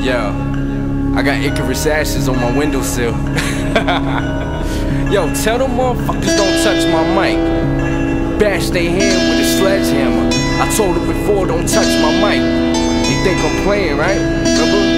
Yo, I got Icarus ashes on my windowsill. Yo, tell them motherfuckers don't touch my mic. Bash they hand with a sledgehammer. I told them before, don't touch my mic. They think I'm playing, right? Remember?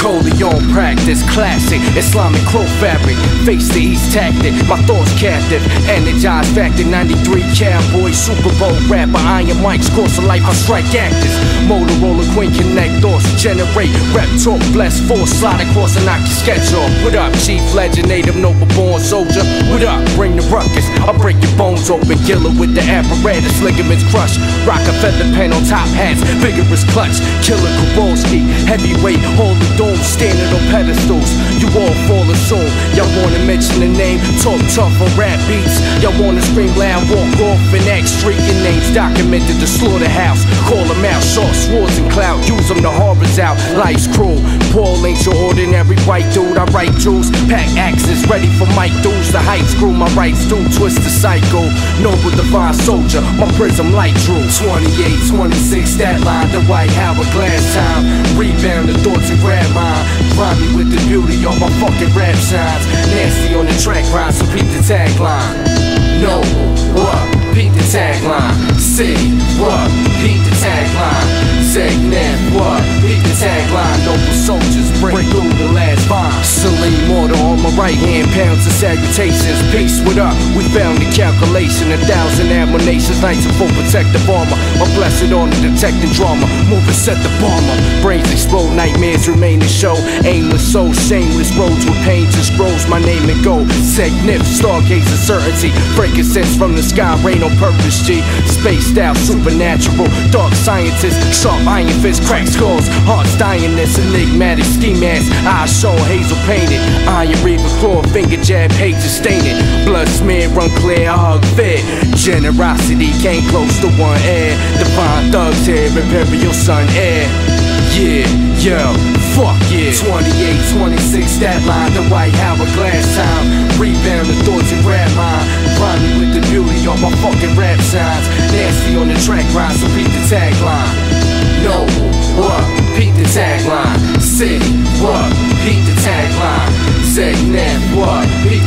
Coleon practice, classic Islamic crow fabric. Face the East tactic, my thoughts captive. Energized factor 93 cowboy, Super Bowl rapper. Iron mics, course of life, I strike actors. Motorola Queen connect thoughts, generate rep talk, bless force, slide across and knock your sketch. What up, chief legend, native noble born soldier? What up, bring the ruckus. I'll break your bones open, killer with the apparatus, ligaments crushed. Rock a feather pen on top hats, vigorous clutch. Killer Kowalski, heavyweight, the door standing on pedestals. You all falling soon. Y'all wanna mention the name, talk tough on rap beats. Y'all wanna scream loud, walk off and act street. Names documented the slaughterhouse. Call them out, short swords and clout. Use them, to horrors out. Life's cruel. Paul ain't your ordinary white dude. I write jewels, pack axes, ready for Mike dudes. The hype screw my rights do, twist the cycle. Noble divine soldier, my prism light drew. 28, 26, that line, the white hourglass time. Rebound the thoughts and grab mine. Find me with the beauty of my fucking rap shines. Nasty on the track rhyme, so beat the tagline. No, what? Beat the tagline. See, what? Beat the tagline. Say, what? Beat the tagline. Noble soldiers break through the last vine. Celine Mortar on my right hand, pounds of salutations. Peace, what up? We found the calculation. A thousand ammunitions, nights of full protective armor. My blessed honor detecting drama. Move and set the bomber. Brains explode, nightmares remain to show. Aimless soul, shameless roads with pain to grows. My name and go. Nif, stargaze uncertainty. Breaking sense from the sky, rain on purpose, G. Spaced out, supernatural. Dark scientists, sharp iron fist, crack skulls. Hearts dying, this enigmatic ski mask. Eyes shown, hazel painted. Iron reaver claw, finger jab, pages stained. Blood smear, run clear, hug fit. Generosity came close to one air. Divine thugs here, imperial sun air. Yeah, yo, fuck yeah. 28, 26, that line, the white hourglass time. Rebound the thoughts and grab mine. Me with the beauty of my fucking rap signs. Nasty on the track ride, so beat the tagline. No, what? Beat the tagline. City, what? Beat the tagline. Say net, what? Beat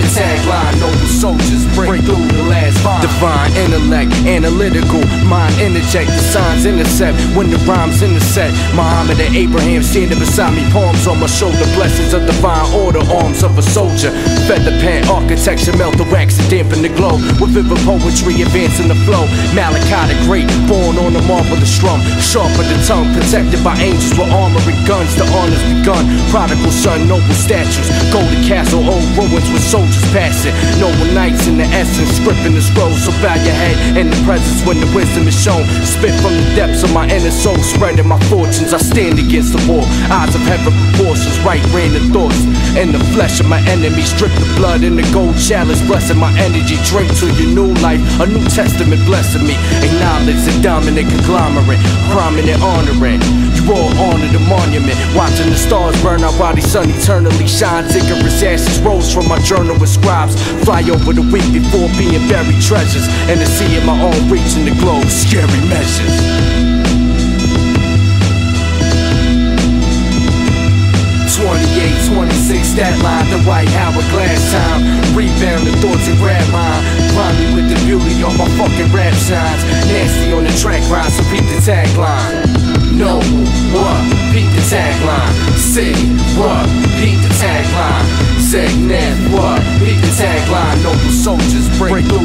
analytical, mind interject. The signs intercept when the rhymes intersect. Muhammad and Abraham standing beside me, palms on my shoulder. Blessings of divine order, arms of a soldier. Feather pen, architecture, melt the wax and dampen the glow. With vivid poetry, advancing the flow. Malachi the great, born on the marble marvelous strum. Sharper the tongue, protected by angels with armor and guns. The honor's begun. Prodigal son, noble statues. Golden castle, old ruins with soldiers passing. Noble knights in the essence, scripting the scrolls. So bow your head in the presence when the wisdom is shown. Spit from the depths of my inner soul, spreading my fortunes. I stand against the wall. Eyes of heaven proportions, right random thoughts. In the flesh of my enemies, strip the blood in the gold chalice, blessing my energy. Drink to your new life, a new testament blessing me. Acknowledge the dominant conglomerate, prominent honoring. You all honor the monument, watching the stars burn while the sun eternally shines. Icarus ashes rose from my journal with scribes. Fly over the week before being buried treasures, and the see in my own reach in the globe, scary measures. 28, 26, that line, the white hourglass time. Rebound the thoughts and grab mine. Find me with the beauty of my fucking rap signs. Nasty on the track ride, so beat the tagline. No, what? Beat the tagline. City, what? Beat the tagline. Segnet, what? Beat the tagline. Noble soldiers break the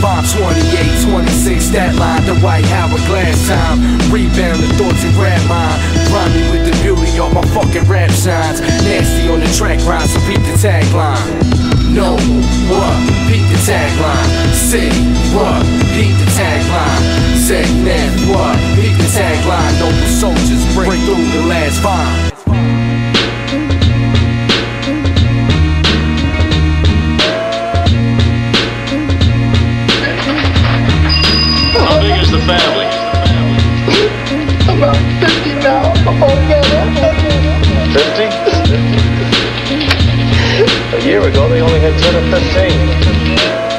vibe. 28, 26, that line, the white hourglass time. Rebound the thoughts and grab mine. Find me with the beauty of my fucking rap signs. Nasty on the track ride, so beat the tagline. No, what? Beat the tagline. City, what? Beat the tagline. Segnet, what? Beat the tagline. Noble soldiers break through the last vine. Oh, yeah. 50? A year ago, they only had 10 or 15.